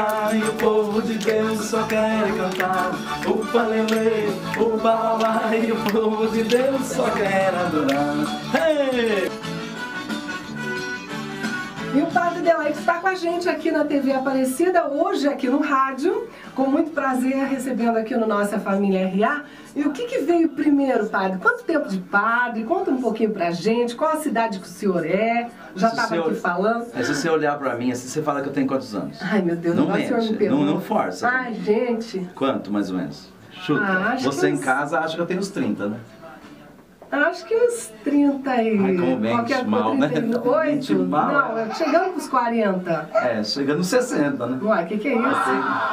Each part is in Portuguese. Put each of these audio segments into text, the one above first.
E o povo de Deus só quer cantar. O palelê, o balalá E o povo de Deus só quer adorar. Hey! E o Padre Deleite está com a gente aqui na TV Aparecida, hoje aqui no rádio, com muito prazer recebendo aqui no Nossa Família RA. E o que, que veio primeiro, Padre? Quanto tempo de padre? Conta um pouquinho pra gente, qual a cidade que o senhor é? Já estava aqui falando. É, se você olhar pra mim assim, você fala que eu tenho quantos anos? Ai, meu Deus, não não, mente, o senhor me não, não força. Ai, gente. Quanto, mais ou menos? Chuta. Ah, você em casa acha que eu tenho uns 30, né? Acho que uns 30 e... Ai, como qualquer mal, né? 38. Mente mal. Não, chegando pros 40. É, chegando nos 60, né? Uai, o que, que é isso?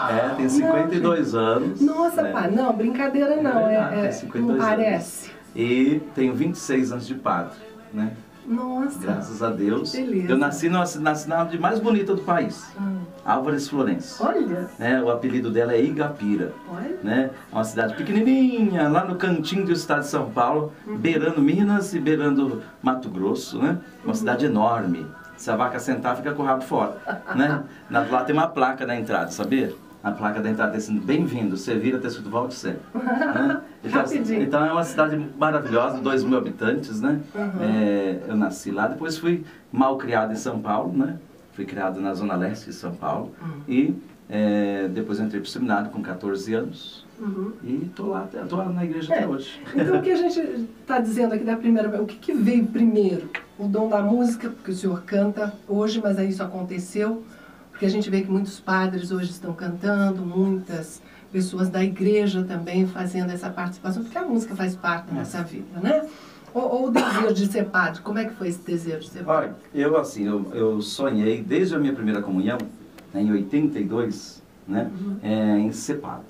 É, tem 52 não, anos. Nossa, é. pai, não, brincadeira não. É, verdade, é, tem 52 não anos. parece. E tenho 26 anos de padre, né? Nossa. Graças a Deus. Beleza. Eu nasci na, na cidade mais bonita do país, Hum. Álvares Florencio. Olha, Né? O apelido dela é Igapira. olha. Né? É uma cidade pequenininha, lá no cantinho do estado de São Paulo, Uhum. beirando Minas e beirando Mato Grosso, né? Uhum. Uma cidade enorme. Se a vaca sentar, fica com o rabo fora, né? Lá tem uma placa na entrada, sabia? A placa da entrada desse bem-vindo, você vira, escrito volte sempre. Né? Então, Rapidinho. então é uma cidade maravilhosa, 2 mil habitantes, né? Uhum. É, eu nasci lá, depois fui mal criado em São Paulo, né? Fui criado na zona leste de São Paulo Uhum. e é, depois entrei pro seminário com 14 anos Uhum. e tô lá, tô lá na igreja É. até hoje. Então o que a gente está dizendo aqui da primeira vez, o que, que veio primeiro? O dom da música, porque o senhor canta hoje, mas aí isso aconteceu, porque a gente vê que muitos padres hoje estão cantando, muitas pessoas da igreja também fazendo essa participação, porque a música faz parte da nossa vida, né? Ou, ou o desejo de ser padre, como é que foi esse desejo de ser padre? Olha, eu assim, eu, eu sonhei desde a minha primeira comunhão, né, em 82, né, é, em ser padre.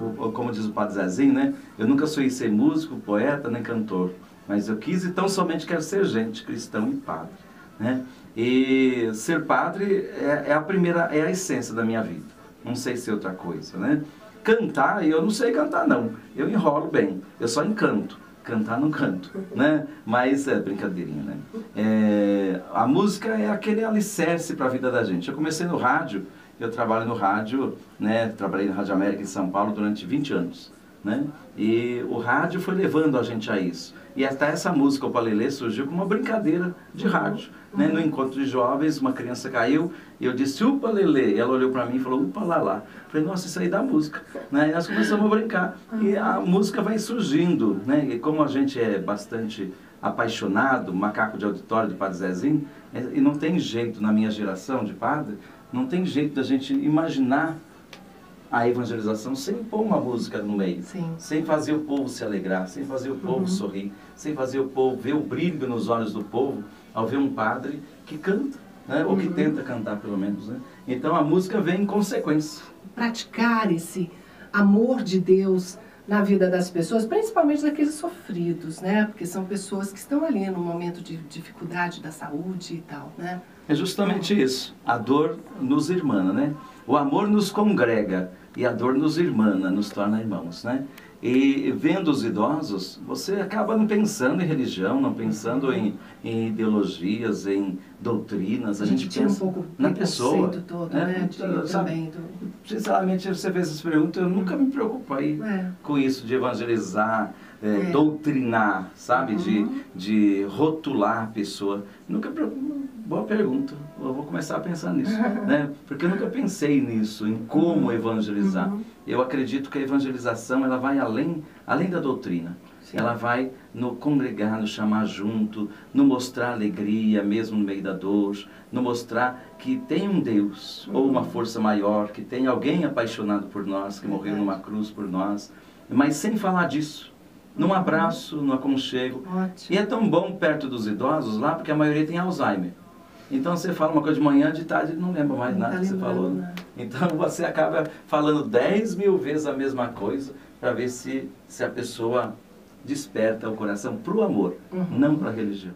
O- o- como diz o padre Zezinho, né, eu nunca sonhei ser músico, poeta, nem cantor, mas eu quis e tão somente quero ser gente, cristão e padre. Né? E ser padre é, é a primeira, é a essência da minha vida. Não sei ser outra coisa, né? Cantar, eu não sei cantar não. Eu enrolo bem, eu só encanto. Cantar não canto, né? Mas é brincadeirinha, né? É, a música é aquele alicerce para a vida da gente. Eu comecei no rádio, eu trabalho no rádio, né? Trabalhei na Rádio América em São Paulo durante 20 anos, né? E o rádio foi levando a gente a isso. E até essa música, o Palelê, surgiu como uma brincadeira de rádio. Né? No encontro de jovens, uma criança caiu e eu disse, upa lelê. Ela olhou para mim e falou, upa lá lá. Falei, nossa, isso aí dá música. Né? E nós começamos a brincar. E a música vai surgindo. Né? E como a gente é bastante apaixonado, macaco de auditório de Padre Zezinho, é- e não tem jeito na minha geração de padre, não tem jeito da gente imaginar a evangelização sem pôr uma música no meio, Sim. sem fazer o povo se alegrar, sem fazer o povo sorrir, sem fazer o povo ver o brilho nos olhos do povo ao ver um padre que canta, né? ou que tenta cantar pelo menos. Né? Então a música vem em consequência. praticar esse amor de Deus na vida das pessoas, principalmente daqueles sofridos, né? Porque são pessoas que estão ali no momento de dificuldade da saúde e tal, né? É justamente isso. A dor nos irmana, né? O amor nos congrega e a dor nos irmana, nos torna irmãos, né? E vendo os idosos, você acaba não pensando em religião, não pensando em, em ideologias, em doutrinas. A, A gente tira um pensa pouco na pessoa. todo, né? né? Sabe. Sinceramente, você fez essas perguntas, eu nunca me preocupo aí É. com isso de evangelizar, é, É. doutrinar, sabe? Uhum. De, de rotular a pessoa. Nunca. Boa pergunta. Eu vou começar a pensar nisso. né? Porque eu nunca pensei nisso, em como evangelizar. Uhum. Eu acredito que a evangelização ela vai além, além da doutrina. Sim. Ela vai no congregar, no chamar junto, no mostrar alegria, mesmo no meio da dor, no mostrar que tem um Deus ou Uhum. uma força maior, que tem alguém apaixonado por nós, que morreu Verdade. numa cruz por nós, mas sem falar disso. Num abraço, no aconchego. Ótimo. E é tão bom perto dos idosos lá, porque a maioria tem Alzheimer. Então você fala uma coisa de manhã, de tarde não lembra mais Não nada tá que você falou. né? nada. Então você acaba falando 10 mil vezes a mesma coisa para ver se, se a pessoa desperta o coração para o amor, Uhum. não para a religião.